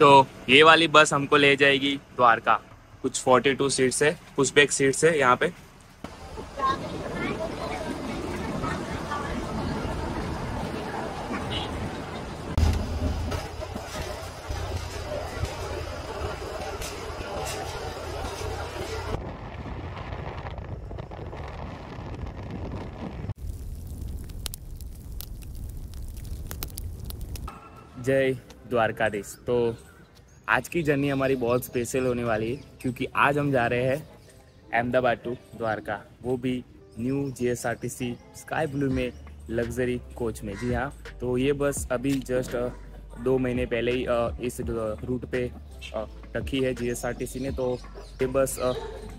तो ये वाली बस हमको ले जाएगी द्वारका। कुछ 42 सीट्स है पुशबैक सीट्स है यहाँ पे। जय। द्वारकाधीश। तो आज की जर्नी हमारी बहुत स्पेशल होने वाली है, क्योंकि आज हम जा रहे हैं अहमदाबाद टू द्वारका, वो भी new G S R T C sky blue में लग्जरी कोच में। जी हाँ तो ये बस अभी जस्ट दो महीने पहले ही इस रूट पे रखी है G S R T C ने तो ये बस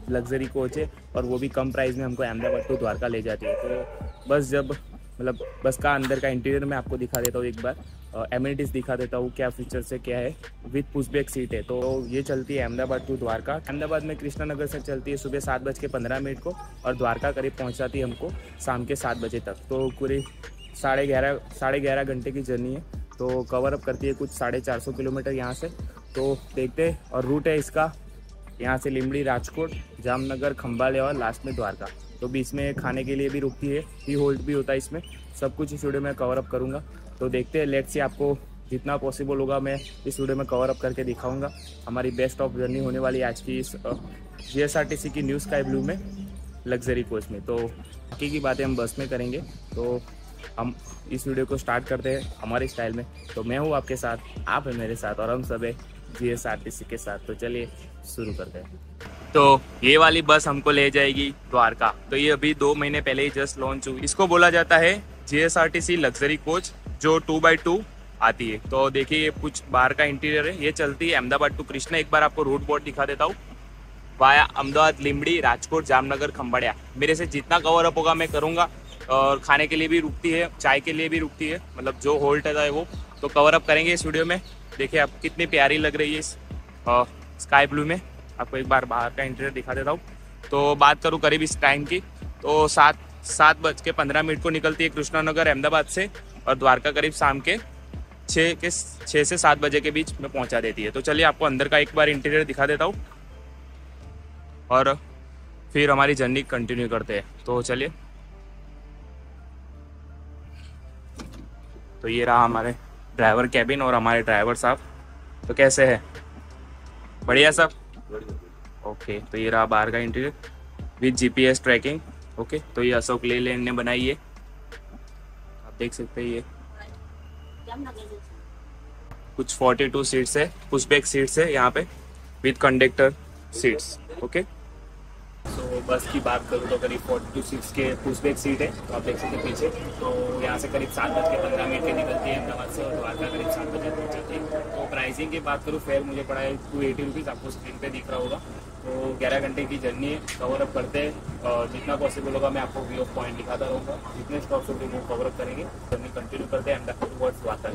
लग्जरी कोच है और वो भी कम प्राइस में हमको अहमदाबाद टू द्वारका ले जाती है। तो बस जब मतलब बस का अंदर का इंटीरियर मैं आपको दिखा देता हूँ एक बार। एमिनिटीज दिखा देता हूँ, क्या फीचर्स है, क्या है विथ पुशबैक सीट है। तो ये चलती है अहमदाबाद टू द्वारका। अहमदाबाद में कृष्णा नगर से चलती है सुबह सात बज के पंद्रह मिनट को और द्वारका करीब पहुँचाती है हमको शाम के सात बजे तक। तो पूरी साढ़े ग्यारह साढ़े ग्यारह घंटे की जर्नी है। तो कवर अप करती है कुछ साढ़े चार सौ किलोमीटर यहाँ से। तो देखते हैं, और रूट है इसका यहाँ से लिमड़ी, राजकोट, जामनगर खम्बाले और लास्ट में द्वारका। तो बीच में खाने के लिए भी रुकती है टी होल्ड भी होता है इसमें। सब कुछ इस वीडियो में कवर अप करूँगा। तो देखते हैं लेट से आपको जितना पॉसिबल होगा मैं इस वीडियो में कवर अप करके दिखाऊँगा। हमारी बेस्ट ऑफ़ जर्नी होने वाली आज की इस G S R T C की न्यू स्काई ब्लू में लग्जरी कोच में। तो बाकी की बातें हम बस में करेंगे। तो हम इस वीडियो को स्टार्ट करते हैं हमारे स्टाइल में। तो मैं हूँ आपके साथ, आप है मेरे साथ और हम सब है G S R T C के साथ। तो चलिए शुरू करते हैं। तो ये वाली बस हमको ले जाएगी द्वारका। तो ये अभी दो महीने पहले ही जस्ट लॉन्च हुई। इसको बोला जाता है G S R T C luxury coach जो टू बाई टू आती है। तो देखिए, ये कुछ बाहर का इंटीरियर है। ये चलती है अहमदाबाद टू कृष्णा। एक बार आपको रूट बोर्ड दिखा देता हूँ। वाया अहमदाबाद, लिमड़ी, राजकोट, जामनगर खम्बड़िया मेरे से जितना कवर अप होगा मैं करूँगा। और खाने के लिए भी रुकती है, चाय के लिए भी रुकती है। मतलब जो होल्ट है वो। तो कवर अप करेंगे इस वीडियो में। देखिए, आप कितनी प्यारी लग रही है इस स्काई ब्लू में। आपको एक बार बाहर का इंटीरियर दिखा देता हूँ। तो बात करूँ करीब इस टाइम की। तो सात सात बज के पंद्रह मिनट को निकलती है कृष्णा नगर, अहमदाबाद से। और द्वारका करीब शाम के छः के छः से सात बजे के बीच में पहुँचा देती है। तो चलिए आपको अंदर का एक बार इंटीरियर दिखा देता हूँ। और फिर हमारी जर्नी कंटिन्यू करते हैं। तो चलिए। तो ये रहा हमारे ड्राइवर कैबिन और हमारे ड्राइवर साहब। तो कैसे है? बढ़िया सब? ओके तो ये रहा बाहर का interior with GPS tracking okay तो ये अशोक लेलैंड ने बनाई है देख सकते हैं ये। कुछ 42 सीट्स है पुशबैक सीट्स है यहाँ पे with conductor seats okay so bus की बात करूँ तो करीब फोर्टी टू सिक्स के पुशबैक सीट है तो आप देख सकते पीछे। तो यहाँ से करीब सात बज के पंद्रह मिनट की निकलती है, अहमदाबाद से और द्वारका करीब सात बजे पहुँच जाती है। तो प्राइसिंग की बात करूँ फेयर मुझे पड़ा है टू एटी रुपीज़ आपको स्क्रीन पर दिख रहा होगा। तो ग्यारह घंटे की जर्नी है कवर अप करते हैं, और जितना पॉसिबल होगा मैं आपको व्यू ऑफ़ पॉइंट दिखाता रहूँगा। जितने स्टॉप्स होंगे वो कवर अप करेंगे। जर्नी कंटिन्यू करते हैं, अहमदाबाद टुवर्ड्स द्वारका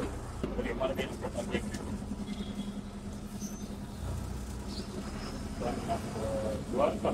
द्वारका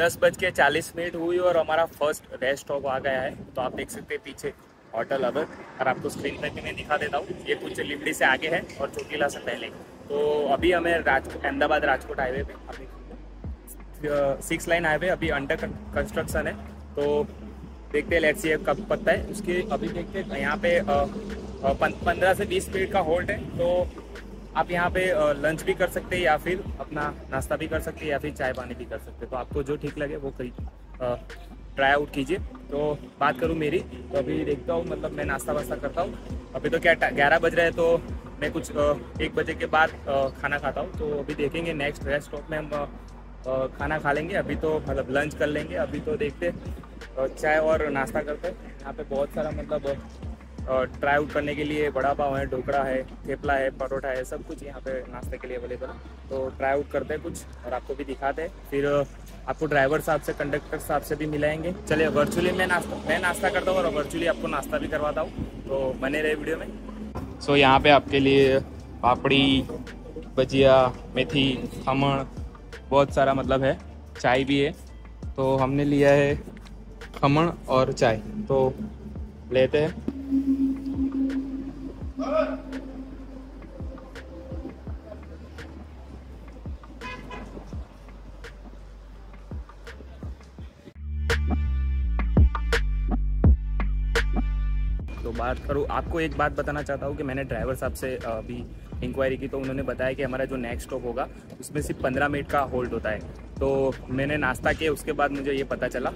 दस बज के चालीस मिनट हुई और हमारा फ़र्स्ट रेस्ट स्टॉप आ गया है। तो आप देख सकते हैं पीछे होटल अगर और आपको स्क्रीन पर भी मैं दिखा देता हूँ। ये कुछ लिमड़ी से आगे है और चोटीला से पहले। तो अभी हमें राजकोट अहमदाबाद राजकोट हाईवे पे अभी सिक्स लाइन हाईवे अभी अंडर कंस्ट्रक्शन है। तो देखते हैं लेट्स सी कब पता है। उसके अभी देखते हैं, यहाँ पे पंद्रह से बीस मिनट का होल्ड है। तो आप यहाँ पे लंच भी कर सकते हैं या फिर अपना नाश्ता भी कर सकते हैं या फिर चाय पानी भी कर सकते हैं। तो आपको जो ठीक लगे वो करी ट्राई आउट कीजिए। तो बात करूँ मेरी तो अभी देखता हूँ मतलब मैं नाश्ता वास्ता करता हूँ। अभी तो क्या ग्यारह बज रहे हैं तो मैं कुछ एक बजे के बाद खाना खाता हूँ। तो अभी देखेंगे नेक्स्ट रेस्ट स्टॉप में हम खाना खा लेंगे। अभी तो मतलब लंच कर लेंगे। अभी तो देखते चाय और नाश्ता करते यहाँ पे बहुत सारा मतलब ट्राई आउट करने के लिए बड़ा पाव है ढोकड़ा है थेपला है परोठा है सब कुछ यहाँ पे नाश्ते के लिए अवेलेबल है। तो ट्राई आउट करते हैं कुछ और आपको भी दिखाते हैं। फिर आपको ड्राइवर साहब से कंडक्टर साहब से भी मिलाएँगे। चलिए वर्चुअली मैं नाश्ता मैं नाश्ता करता हूँ और वर्चुअली आपको नाश्ता भी करवाता हूँ। तो बने रहे वीडियो में। सो so, यहाँ पे आपके लिए पापड़ी भजिया मेथी खमण बहुत सारा मतलब है। चाय भी है। तो हमने लिया है खमण और चाय। तो लेते हैं। तो बात करूँ, आपको एक बात बताना चाहता हूँ कि मैंने ड्राइवर साहब से अभी इंक्वायरी की तो उन्होंने बताया कि हमारा जो नेक्स्ट स्टॉप होगा, उसमें सिर्फ़ पंद्रह मिनट का होल्ड होता है। तो मैंने नाश्ता किया, उसके बाद मुझे ये पता चला।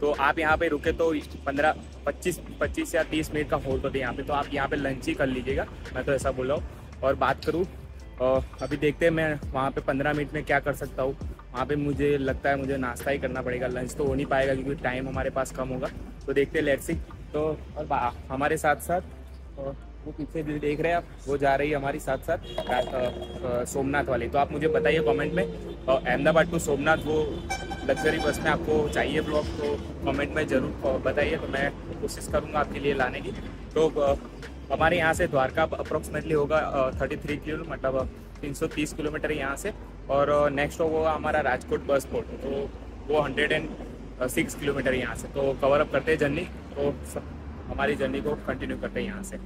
तो आप यहाँ पे रुके तो पंद्रह पच्चीस पच्चीस या तीस मिनट का होल्ड होता है यहाँ पे तो आप यहाँ पे लंच ही कर लीजिएगा। मैं तो ऐसा बोल हूँ। और बात करूँ अभी देखते हैं मैं वहाँ पे पंद्रह मिनट में क्या कर सकता हूँ। वहाँ पे मुझे लगता है मुझे नाश्ता ही करना पड़ेगा। लंच तो हो नहीं पाएगा क्योंकि टाइम हमारे पास कम होगा। तो देखते हैं लेट्स तो और हमारे साथ साथ वो पीछे देख रहे हैं आप, वो जा रही है हमारी साथ साथ सोमनाथ वाली। तो आप मुझे बताइए कमेंट में अहमदाबाद टू सोमनाथ वो लग्जरी बस में आपको चाहिए ब्लॉग तो कमेंट में ज़रूर बताइए तो मैं कोशिश करूँगा आपके लिए लाने की। तो हमारे यहाँ से द्वारका अप्रोक्सीमेटली होगा थर्टी थ्री किलो मतलब तीन सौ तीस किलोमीटर यहाँ से। और नेक्स्ट होगा हमारा राजकोट बस पोर्ट तो वो हंड्रेड एंड सिक्स किलोमीटर यहाँ से। तो कवर अप करते हैं जर्नी तो हमारी जर्नी को कंटिन्यू करते हैं यहाँ से।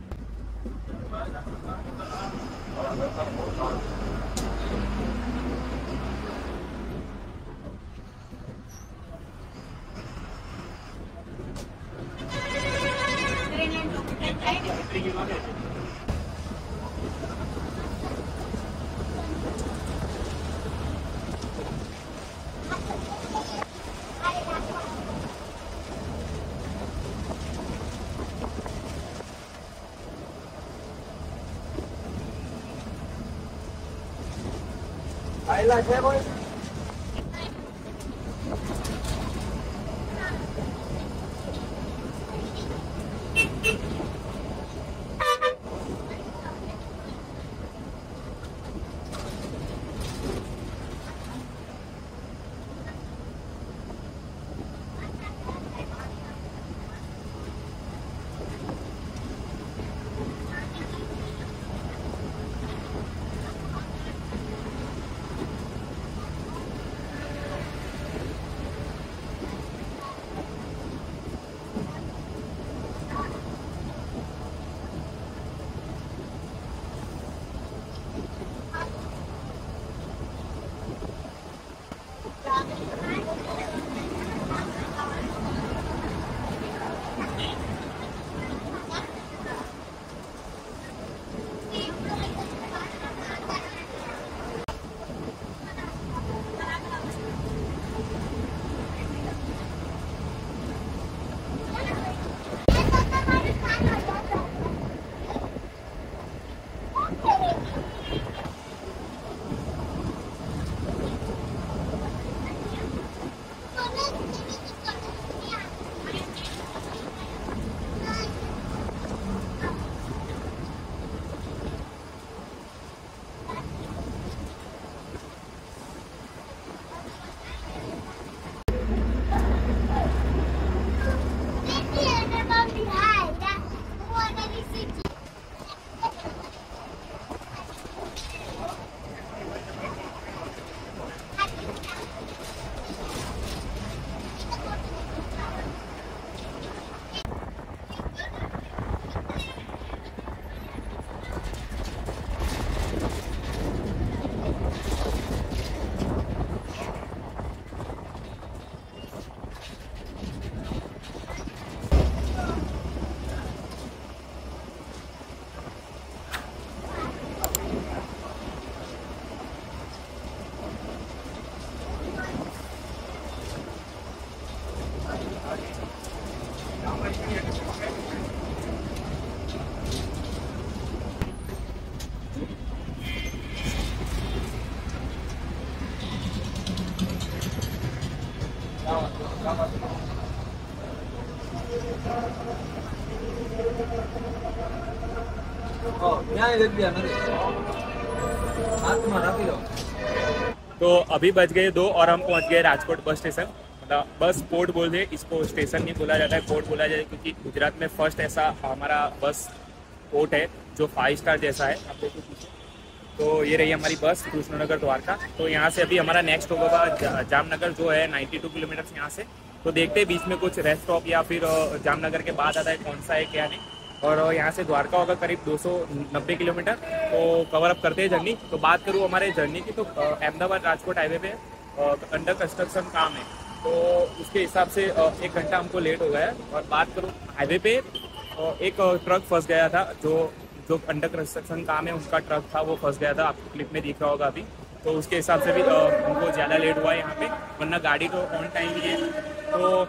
La llevo. तो अभी बज गए दो और हम पहुँच गए राजकोट बस स्टेशन। मतलब बस पोर्ट बोल दे इसको स्टेशन नहीं बोला जाता है पोर्ट बोला जाता है क्योंकि गुजरात में फ़र्स्ट ऐसा हमारा बस पोर्ट है जो फाइव स्टार जैसा है। आप तो ये रही हमारी बस कृष्णनगर द्वारका। तो यहाँ से अभी हमारा नेक्स्ट होगा जा, जामनगर जो है 92 किलोमीटर यहाँ से। तो देखते हैं बीच में कुछ रेस्ट स्टॉप या फिर जामनगर के बाद आता है कौन सा है क्या नहीं। और यहाँ से द्वारका होगा करीब 290 किलोमीटर। तो कवर अप करते हैं जर्नी तो बात करूँ हमारे जर्नी की तो अहमदाबाद राजकोट हाईवे पे अंडर कंस्ट्रक्शन काम है। तो उसके हिसाब से एक घंटा हमको लेट हो गया है। और बात करूँ हाईवे पे एक ट्रक फंस गया था। जो जो अंडर कंस्ट्रक्शन काम है उसका ट्रक था, वो फंस गया था। आपको क्लिप में दिख रहा होगा अभी। तो उसके हिसाब से भी हमको ज़्यादा लेट हुआ है यहाँ पे। वरना गाड़ी तो ऑन टाइम ही है। तो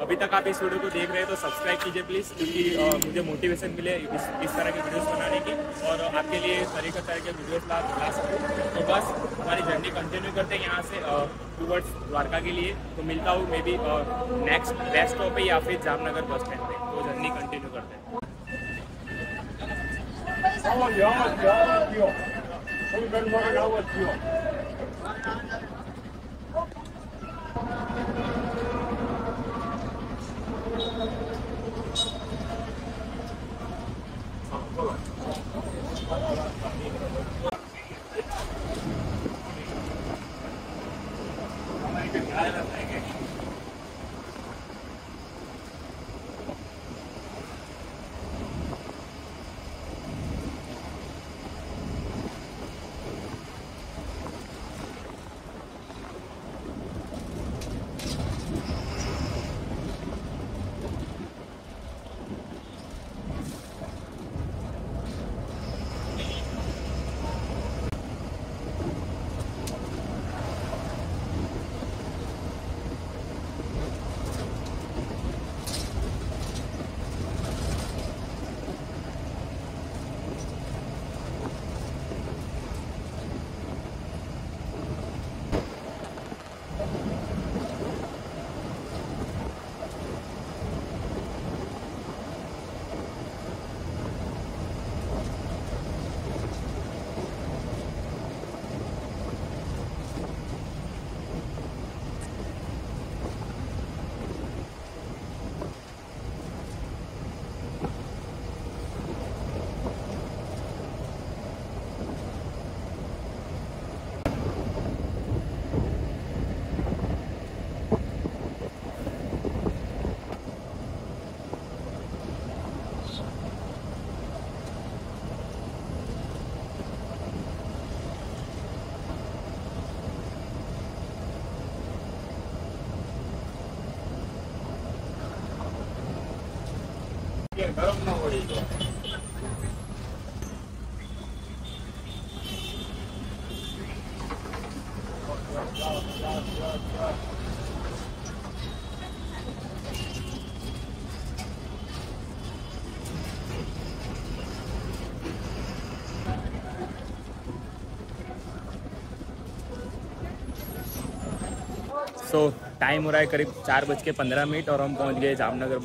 अभी तक आप इस वीडियो को देख रहे हैं तो सब्सक्राइब कीजिए प्लीज़ क्योंकि मुझे मोटिवेशन मिले इस इस तरह की वीडियोस बनाने की। और आपके लिए तरीके तरह के वीडियोस ला ला सकूँ। तो बस, हमारी जर्नी कंटिन्यू करते हैं यहाँ से टूवर्ड्स द्वारका के लिए। तो मिलता हूँ maybe next best stop पे या फिर जामनगर बस स्टैंड पे। तो जर्नी कंटिन्यू करते हैं। सो टाइम हो रहा है करीब चार बज के पंद्रह मिनट और हम पहुँच गए जामनगर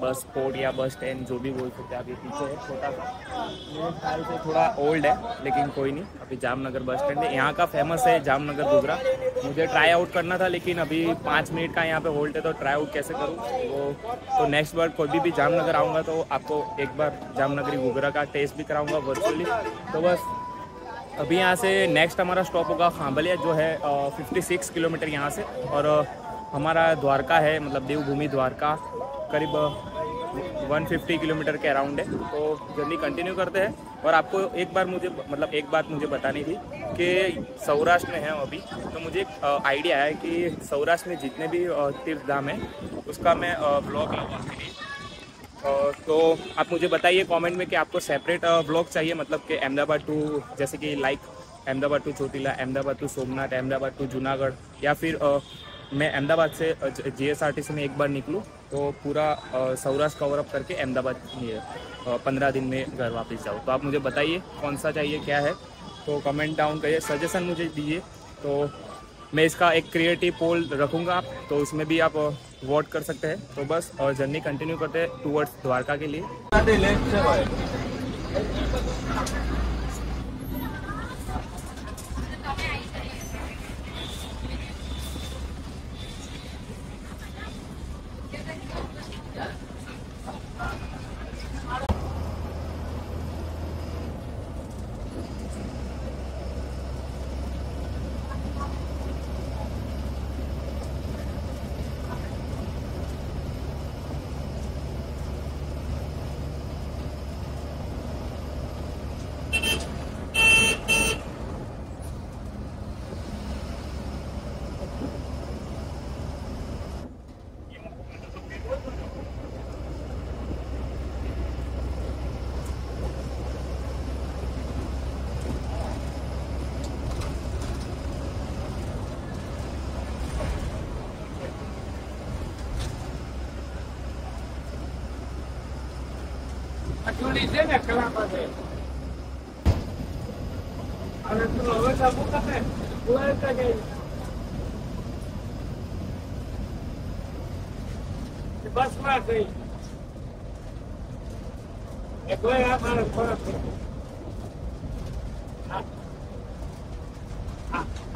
बस पोर्ट या बस स्टैंड, जो भी बोल सकते हैं। अभी पीछे है, छोटा सा। मेरे ख्याल से थोड़ा ओल्ड है, लेकिन कोई नहीं। अभी जामनगर बस स्टैंड है। यहाँ का फ़ेमस है जामनगर घुघरा। मुझे ट्राई आउट करना था, लेकिन अभी पाँच मिनट का यहाँ पे होल्ड है तो ट्राई आउट कैसे करूँ? वो तो नेक्स्ट बार कोई भी जामनगर आऊँगा तो आपको एक बार जामनगरी घुघरा का टेस्ट भी कराऊँगा वर्चुअली तो बस अभी यहाँ से नेक्स्ट हमारा स्टॉप होगा खांबलिया, जो है फिफ्टी सिक्स किलोमीटर यहाँ से। और हमारा द्वारका है मतलब देवभूमि द्वारका, करीब 150 किलोमीटर के अराउंड है। तो जर्नी कंटिन्यू करते हैं। और आपको एक बार मुझे मतलब एक बात मुझे बतानी थी कि सौराष्ट्र में है अभी। तो मुझे एक आइडिया है कि सौराष्ट्र में जितने भी तीर्थ धाम है, उसका मैं ब्लॉग लगा तो आप मुझे बताइए कमेंट में कि आपको सेपरेट ब्लॉग चाहिए मतलब कि अहमदाबाद टू जैसे कि like Ahmedabad to Chotila, Ahmedabad to Somnath, Ahmedabad to Junagadh, या फिर मैं अहमदाबाद से G S R T C में एक बार निकलूँ तो पूरा सौराष्ट्र कवर अप करके अहमदाबाद पंद्रह दिन में घर वापस जाऊँ। तो आप मुझे बताइए कौन सा चाहिए, क्या है? तो कमेंट डाउन करिए सजेशन मुझे दीजिए। तो मैं इसका एक क्रिएटिव पोल रखूँगा तो उसमें भी आप वोट कर सकते हैं। तो बस, और जर्नी कंटिन्यू करते हैं टूवर्ड्स द्वारका के लिए। Actualicen kelapa deh. Ada telur, ada buka deh. Buat aja. बस में आ गई एक बार आप आ रहे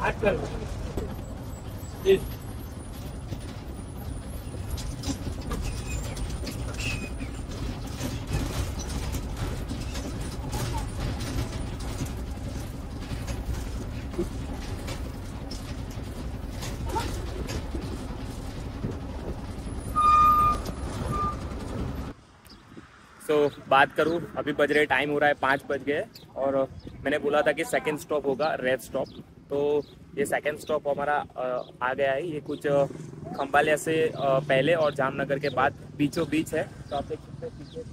आजकल जी सो so, बात करूँ, अभी बज रहे टाइम हो रहा है, पाँच बज गए और मैंने बोला था कि सेकेंड स्टॉप होगा रेड स्टॉप तो ये सेकेंड स्टॉप हमारा आ गया है। ये कुछ खम्बालिया से पहले और जामनगर के बाद बीचों बीच है। तो आप देख सकते हैं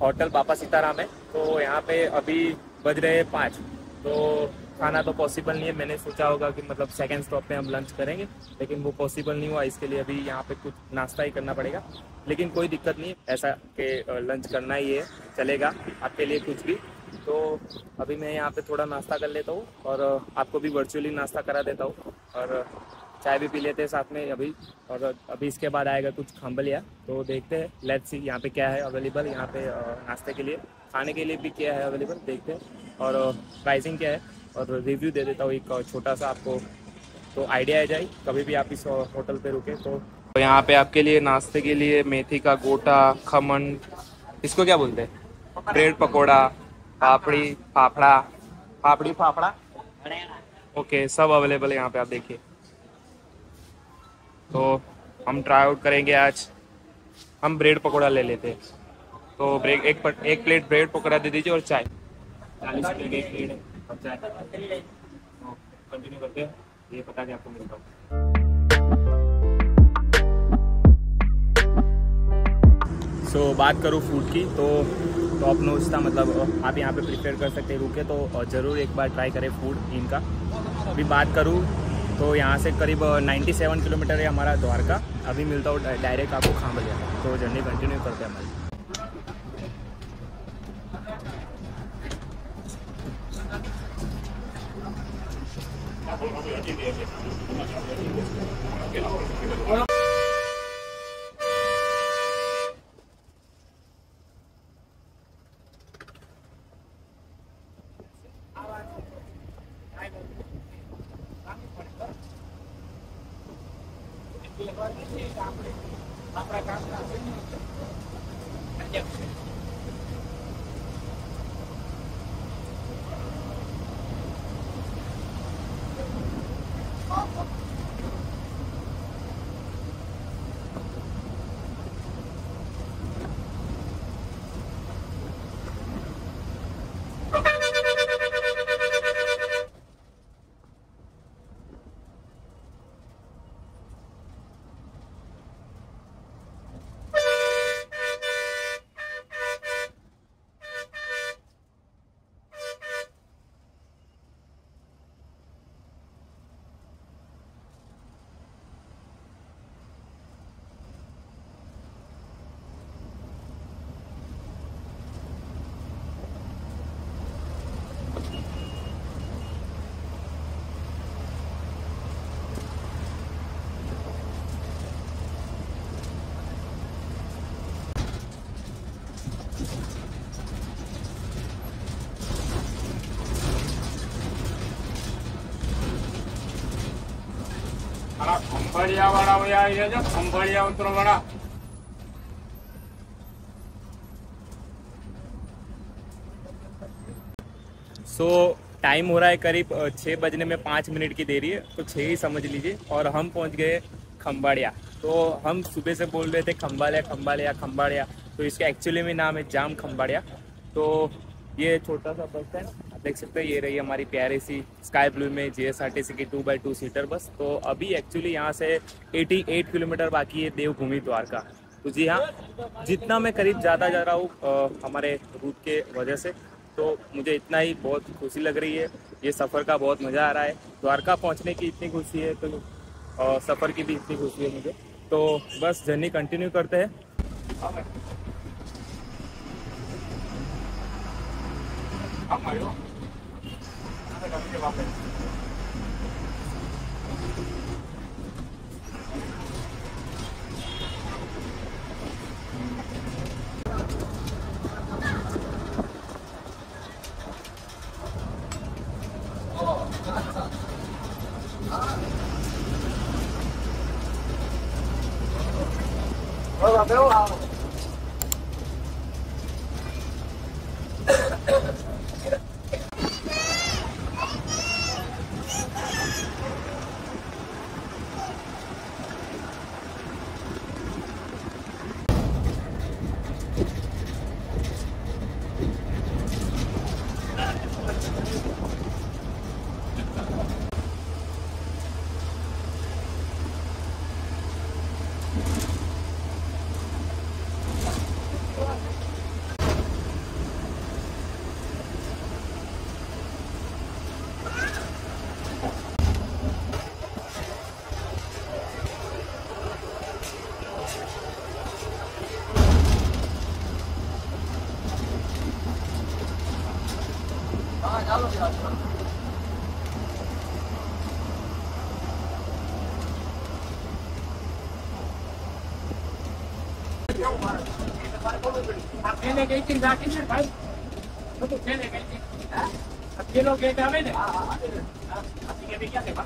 होटल बापा सीताराम है। तो यहाँ पे अभी बज रहे हैं पाँच। तो खाना तो पॉसिबल नहीं है। मैंने सोचा होगा कि मतलब सेकेंड स्टॉप पे हम लंच करेंगे, लेकिन वो पॉसिबल नहीं हुआ। इसके लिए अभी यहाँ पे कुछ नाश्ता ही करना पड़ेगा। लेकिन कोई दिक्कत नहीं, ऐसा कि लंच करना ही है, चलेगा आपके लिए कुछ भी। तो अभी मैं यहाँ पे थोड़ा नाश्ता कर लेता हूँ और आपको भी वर्चुअली नाश्ता करा देता हूँ। और चाय भी पी लेते हैं साथ में अभी। और अभी इसके बाद आएगा कुछ खम्बलिया तो देखते हैं लेट्स सी यहाँ पे क्या है अवेलेबल यहाँ पे नाश्ते के लिए। खाने के लिए भी क्या है अवेलेबल देखते हैं। और प्राइसिंग क्या है? और रिव्यू दे देता हूँ एक छोटा सा आपको। तो आइडिया आ जाए, कभी भी आप इस होटल पे रुके तो। तो यहाँ पे आपके लिए नाश्ते के लिए मेथी का गोटा, खमन, इसको क्या बोलते हैं? ब्रेड पकौड़ा, पापड़ी, फाफड़ा। पापड़ी, फाफड़ा? ओके सब अवेलेबल है यहाँ पे, आप देखिए। तो हम ट्राई आउट करेंगे आज। हम ब्रेड पकौड़ा ले लेते हैं। तो ब्रेड एक एक प्लेट ब्रेड पकौड़ा दे दीजिए और चाय। चालीस रुपये की एक प्लेट है कंटिन्यू करते हैं। ये पता आपको मिलता हूँ। सो so, बात करूँ फ़ूड की तो टॉप नोच था मतलब आप यहाँ पे प्रिपेयर कर सकते हैं रुके तो ज़रूर एक बार ट्राई करें फ़ूड इनका। अभी बात करूँ तो यहाँ से करीब 97 किलोमीटर है हमारा द्वारका। अभी मिलता हूँ डायरेक्ट आपको खामलिया तो जर्नी कंटिन्यू करते हैं हमारी। Bueno, ખંભાળિયા વાળા વયા આવ્યા છે ખંભાળિયા ઉતરો વાળા सो टाइम हो रहा है करीब अ, छः बजने में पाँच मिनट की देरी है तो छः ही समझ लीजिए और हम पहुंच गए खम्बाड़िया तो हम सुबह से बोल रहे थे खम्बाड़िया खम्बाड़िया खम्बाड़िया तो इसका एक्चुअली में नाम है जाम खम्बाड़िया तो ये छोटा सा बस स्टैंड आप देख सकते हैं, ये रही हमारी प्यारी सी स्काई ब्लू में G S R T C की two by two seater bus. तो अभी एक्चुअली यहाँ से 88 किलोमीटर बाकी है देवभूमि द्वारका तो जी हाँ जितना मैं करीब ज़्यादा जा रहा हूँ हमारे रूट के वजह से तो मुझे इतना ही बहुत खुशी लग रही है। ये सफ़र का बहुत मज़ा आ रहा है। द्वारका पहुँचने की इतनी खुशी है तो सफ़र की भी इतनी खुशी है मुझे। तो बस जर्नी कंटिन्यू करते हैं। Tá aqui lá perto. ने गई थी लाके ने भाई तो तो कहने गई थी अब ये लोग गए आवे ने अभी के भी क्या देखा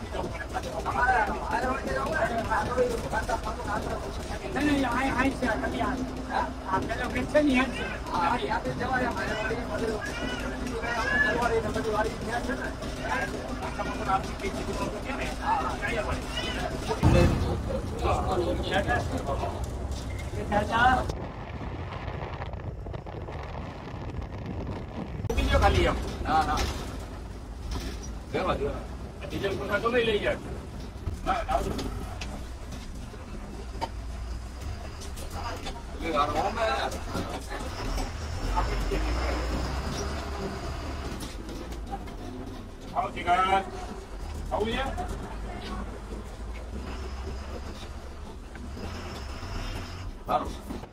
नहीं नहीं आए आए से कभी आ आप लोग कैसे नहीं है यहाँ पे जवाब हमारे वाले वाले नंबर वाली है ना आपकी पीछे को क्या है क्या है भाई ta nhiều đó đó. Rất là được thì dân cũng phải có lấy ly rồi đó đó. Cái gạo nó mới Thôi chị ơi, thấu nhé.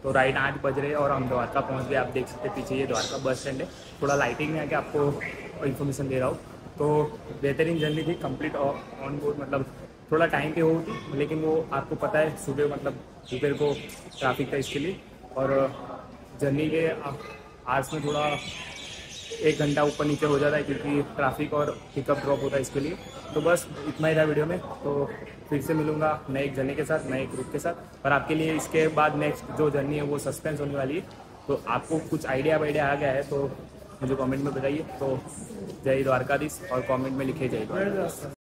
तो राइट आठ बज रहे और हम द्वारका पहुँच गए। आप देख सकते हैं पीछे ये द्वारका बस स्टैंड है। थोड़ा लाइटिंग में आके आपको इन्फॉर्मेशन दे रहा हूँ। तो बेहतरीन जर्नी थी कंप्लीट ऑन बोर्ड मतलब थोड़ा टाइम पे होगी लेकिन वो आपको पता है, सुबह मतलब दोपहर को ट्रैफ़िक था इसके लिए। और जर्नी के आज में थोड़ा एक घंटा ऊपर नीचे हो जाता है क्योंकि ट्रैफ़िक और पिकअप ड्रॉप होता है इसके लिए। तो बस इतना ही था वीडियो में। तो फिर से मिलूँगा नए एक जर्नी के साथ, नए एक ग्रुप के साथ। और आपके लिए इसके बाद नेक्स्ट जो जर्नी है वो सस्पेंस होने वाली है। तो आपको कुछ आइडिया वाइडिया आ गया है तो मुझे कमेंट में बताइए। तो जय द्वारकाधीश और कमेंट में लिखे जय द्वारकाधीश।